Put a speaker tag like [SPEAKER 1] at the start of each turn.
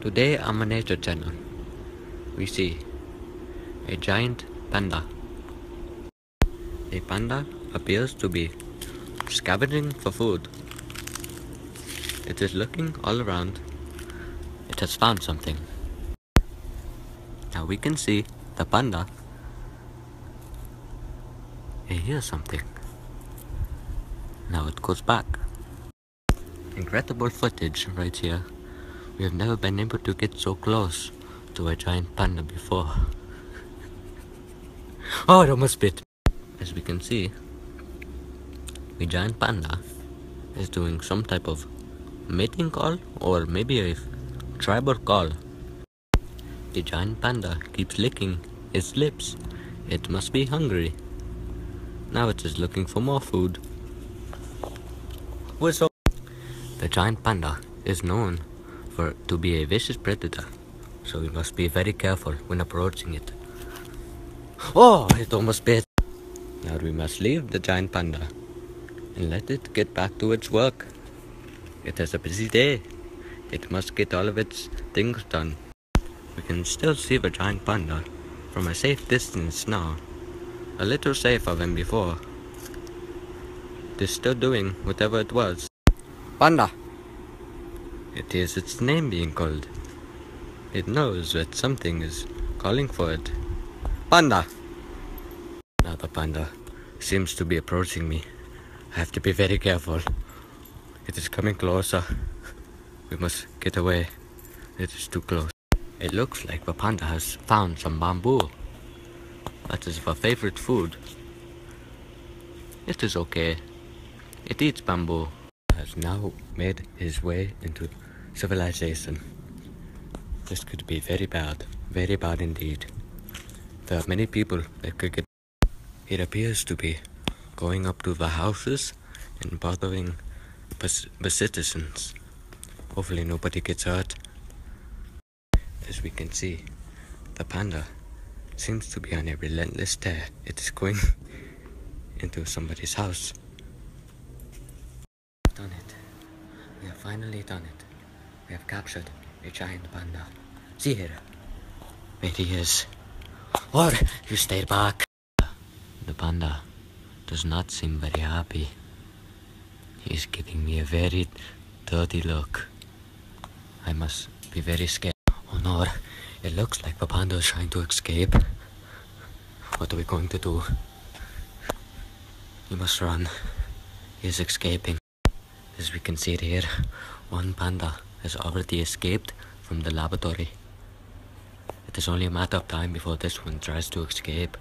[SPEAKER 1] Today on my nature channel, we see a giant panda. A panda appears to be scavenging for food. It is looking all around. It has found something. Now we can see the panda. It hears something. Now it goes back. Incredible footage right here. We have never been able to get so close to a giant panda before. oh, it almost bit. As we can see, the giant panda is doing some type of mating call or maybe a tribal call. The giant panda keeps licking its lips. It must be hungry. Now it is looking for more food. Whistle. The giant panda is known for to be a vicious predator, so we must be very careful when approaching it. Oh, it almost bit. Now we must leave the giant panda and let it get back to its work. It has a busy day. It must get all of its things done. We can still see the giant panda from a safe distance now. A little safer than before. It is still doing whatever it was. Panda! It is its name being called. It knows that something is calling for it. Panda! Now the panda seems to be approaching me. I have to be very careful. It is coming closer. We must get away. It is too close. It looks like the panda has found some bamboo. That is her favorite food. It is okay. It eats bamboo. Has now made his way into civilization. This could be very bad. Very bad indeed. There are many people that could get. It appears to be going up to the houses and bothering the citizens. Hopefully nobody gets hurt. As we can see, the panda seems to be on a relentless tear. It is going into somebody's house. Done it. We have finally done it. We have captured a giant panda. See here. There he is. Or you stay back. The panda does not seem very happy. He is giving me a very dirty look. I must be very scared. Oh no, it looks like the panda is trying to escape. What are we going to do? We must run. He is escaping. As we can see it here, one panda has already escaped from the laboratory. It is only a matter of time before this one tries to escape.